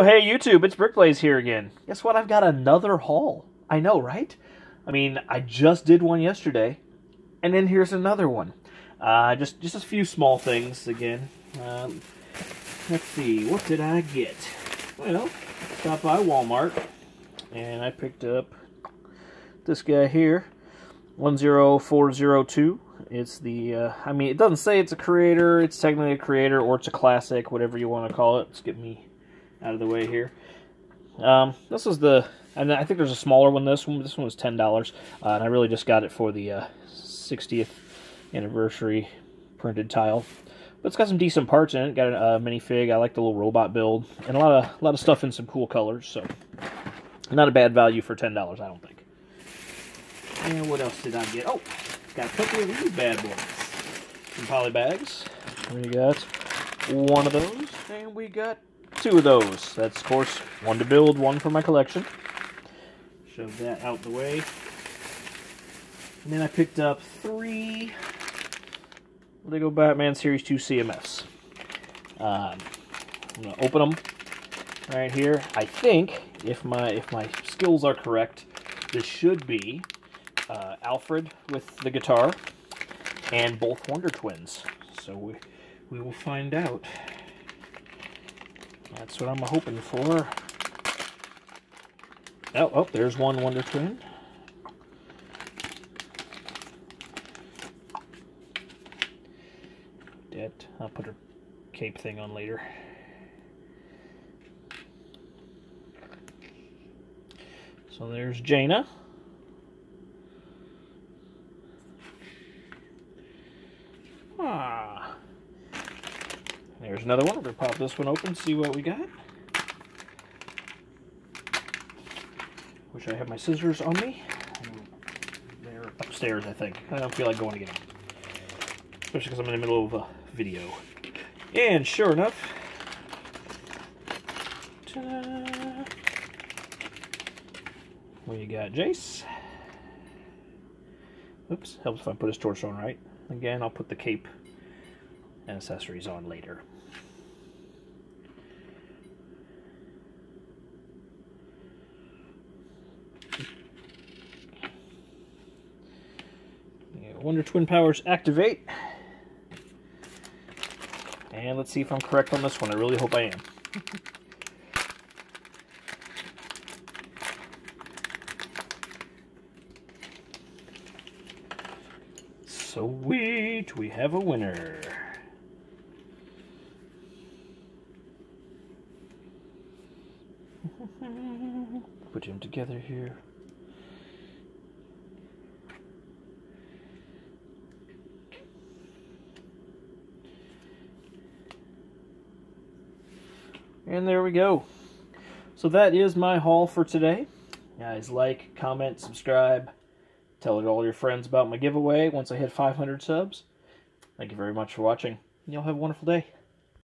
Well, hey, YouTube, it's Brickblaze here again. Guess what? I've got another haul. I know, right? I mean, I just did one yesterday, and then here's another one. Uh, just, just a few small things again. Um, let's see, what did I get? Well, stopped by Walmart, and I picked up this guy here, 10402. It's the, uh, I mean, it doesn't say it's a creator. It's technically a creator, or it's a classic, whatever you want to call it. Let's get me out of the way here. Um, this is the, and I think there's a smaller one. This one, this one was ten dollars, uh, and I really just got it for the uh, 60th anniversary printed tile. But it's got some decent parts in it. Got a uh, minifig. I like the little robot build, and a lot of a lot of stuff in some cool colors. So, not a bad value for ten dollars, I don't think. And what else did I get? Oh, got a couple of these bad boys. Some poly bags. We got one of those, and we got two of those. That's, of course, one to build, one for my collection. Shove that out the way. And then I picked up three Lego Batman Series 2 CMFs. Um, I'm going to open them right here. I think, if my if my skills are correct, this should be uh, Alfred with the guitar and both Wonder Twins. So we, we will find out. That's what I'm hoping for. Oh, oh, there's one Wonder Twin. Dead. I'll put her cape thing on later. So there's Jayna. Ah. There's another one. We're going to pop this one open, see what we got. Wish I had my scissors on me. They're upstairs, I think. I don't feel like going to get them. Especially because I'm in the middle of a video. And sure enough, we got Jayce. Oops, helps if I put his torch on right. Again, I'll put the cape and accessories on later. Wonder Twin powers activate. And let's see if I'm correct on this one. I really hope I am. So sweet, we have a winner. Put him together here. And there we go. So that is my haul for today. Guys, like, comment, subscribe. Tell all your friends about my giveaway once I hit 500 subs. Thank you very much for watching. Y'all have a wonderful day.